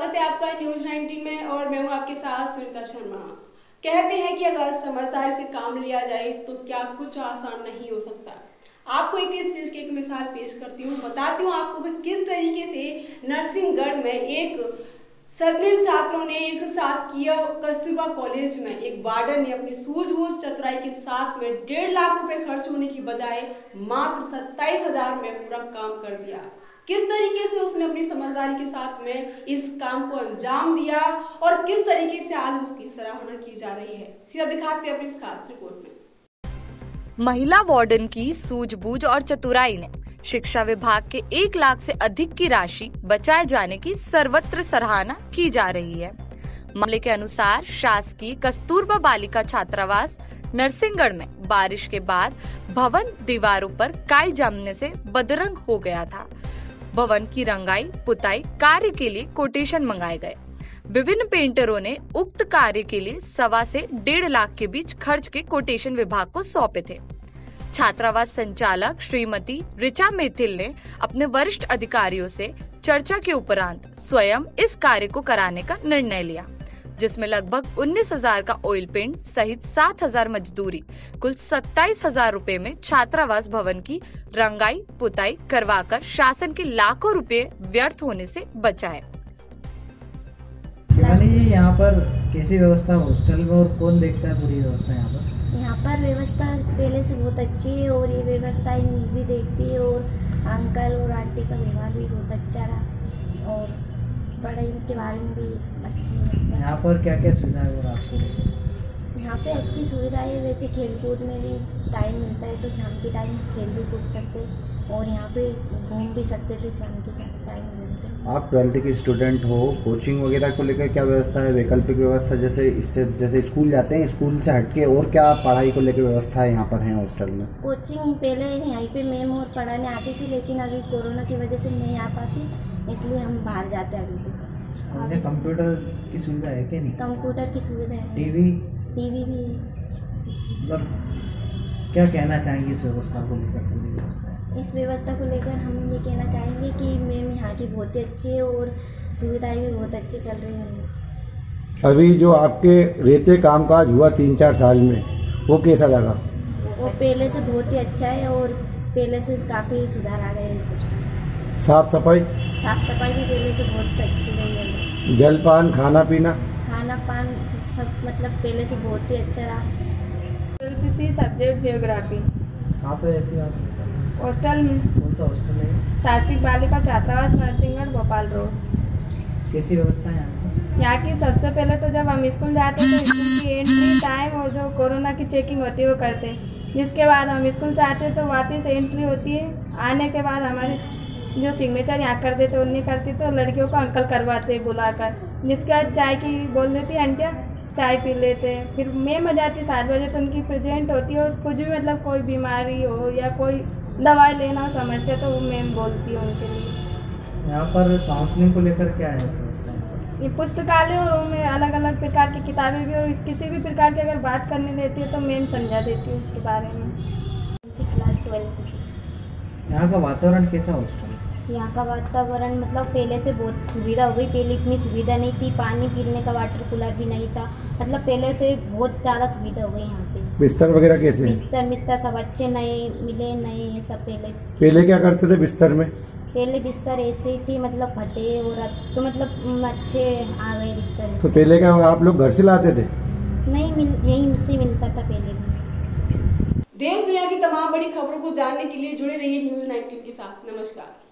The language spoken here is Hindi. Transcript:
स्वागत है आपका न्यूज़ 19 में और मैं हूँ आपके साथ सुनीता शर्मा। कहते हैं कि अगर समझदारी से काम लिया जाए तो क्या कुछ आसान नहीं हो सकता? आपको एक इस चीज़ की एक मिसाल पेश करती हूँ। बताती हूँ आपको कि किस तरीके से नरसिंहगढ़ में एक सर्विल छात्रों ने एक शासकीय कस्तूरबा कॉलेज में एक वार्डन ने अपनी सूझबूझ चतुराई के साथ में डेढ़ लाख रुपए खर्च होने की बजाय मात्र सत्ताईस हज़ार में पूरा काम कर दिया। किस तरीके से उसने अपनी समझदारी के साथ में इस काम को अंजाम दिया और किस तरीके से आज उसकी सराहना की जा रही है? सीधा दिखाते हैं अपनी खास रिपोर्ट में। महिला वार्डन की सूझबूझ और चतुराई ने शिक्षा विभाग के एक लाख से अधिक की राशि बचाए जाने की सर्वत्र सराहना की जा रही है। मामले के अनुसार शासकीय कस्तूरबा बालिका छात्रावास नरसिंहगढ़ में बारिश के बाद भवन दीवारों पर काई जमने से बदरंग हो गया था। भवन की रंगाई, पुताई, कार्य के लिए कोटेशन मंगाए गए। विभिन्न पेंटरों ने उक्त कार्य के लिए सवा से डेढ़ लाख के बीच खर्च के कोटेशन विभाग को सौंपे थे। छात्रावास संचालक श्रीमती रिचा मेथिल ने अपने वरिष्ठ अधिकारियों से चर्चा के उपरांत स्वयं इस कार्य को कराने का निर्णय लिया। जिसमें लगभग उन्नीस हज़ार का ऑयल पेंट सहित सात हज़ार मजदूरी कुल सत्ताईस हज़ार रूपए में छात्रावास भवन की रंगाई पुताई करवाकर शासन के लाखों रुपए व्यर्थ होने से बचाए जी यहाँ पर कैसी व्यवस्था हॉस्टल में और कौन देखता है पूरी व्यवस्था यहाँ पर? यहाँ पर व्यवस्था पहले से बहुत अच्छी है और ये व्यवस्था न्यूज़ भी देखती है और अंकल और आंटी का व्यवहार भी बहुत अच्छा रहा। और पढ़ाई के बारे में भी अच्छी है। यहाँ पर क्या क्या सुविधा है और आपको? यहाँ पे अच्छी सुविधा है वैसे खेल कूद में भी टाइम मिलता है तो शाम के टाइम खेल भी कूद सकते और यहाँ पे घूम भी सकते थे शाम के टाइम आप ट्वेल्थ के स्टूडेंट हो कोचिंग वगैरह को लेकर क्या व्यवस्था है वैकल्पिक व्यवस्था जैसे इससे जैसे स्कूल जाते हैं स्कूल से हटके और क्या पढ़ाई को लेकर व्यवस्था है यहाँ पर है हॉस्टल में? कोचिंग पहले यहीं पे मैम और पढ़ाने आती थी लेकिन अभी कोरोना की वजह से नहीं आ पाती इसलिए हम बाहर जाते हैं अभी तो। कंप्यूटर की सुविधा है क्या नहीं? कंप्यूटर की सुविधा है। टीवी? टीवी भी। है मतलब क्या कहना चाहेंगे इस व्यवस्था को लेकर? इस व्यवस्था को लेकर हम ये कहना चाहेंगे कि मैम यहाँ की बहुत ही अच्छी है और सुविधाएँ भी बहुत अच्छी चल रही हैं। अभी जो आपके रेते कामकाज हुआ तीन चार साल में वो कैसा लगा? वो पहले से बहुत ही अच्छा है और पहले से काफ़ी सुधार आ गए है साफ़ सफ़ाई? साफ़ सफ़ाई भी पहले से बहुत अच्छी रही है। जलपान खाना पीना? खाना पान सब मतलब पहले से बहुत ही अच्छा रहा। सब्जेक्ट जियोग्राफी कहाँ पे रहती हो आप? हॉस्टल में। कौन सा हॉस्टल है? शासकीय बालिका छात्रावास नरसिंहगढ़ भोपाल रोड। कैसी व्यवस्था है यहाँ यहाँ की सबसे पहले तो जब हम स्कूल जाते हैं तो स्कूल की एंट्री टाइम और जो कोरोना की चेकिंग होती है वो करते हैं। जिसके बाद हम स्कूल से आते हैं तो वापस एंट्री होती है। आने के बाद हमारे जो सिग्नेचर यहाँ कर देते उन्हें करती तो लड़कियों को अंकल करवाते बुलाकर। जिसके बाद चाय की बोल देती आंटिया चाय पी लेते हैं। फिर मैं आ जाती सात बजे तो उनकी प्रेजेंट होती है और कुछ भी मतलब कोई बीमारी हो या कोई दवाई लेना हो समस्या तो वो मैम बोलती है उनके लिए। यहाँ पर काउंसलिंग को लेकर क्या है ये पुस्तकालय और में अलग अलग प्रकार की किताबें भी और किसी भी प्रकार की अगर बात करनी रहती है तो मैम समझा देती है उसके बारे में। क्लास ट्वेल्थ से। यहाँ का वातावरण कैसा हॉस्टल यहाँ का वातावरण मतलब पहले से बहुत सुविधा हो गई पहले इतनी सुविधा नहीं थी पानी पीने का वाटर कूलर भी नहीं था मतलब पहले से बहुत ज़्यादा सुविधा हो गई यहाँ पे। बिस्तर वगैरह कैसे बिस्तर बिस्तर सब अच्छे नए मिले नए सब पहले। पहले क्या करते थे बिस्तर में? पहले बिस्तर ऐसे ही थी मतलब फटे और अब तो मतलब अच्छे आ गए बिस्तर। तो पहले क्या आप लोग घर से लाते थे? नहीं मिल यहीं से मिलता था पहले। भी देश दुनिया की तमाम बड़ी खबरों को जानने के लिए जुड़े रहिए न्यूज़ 19 के साथ। नमस्कार।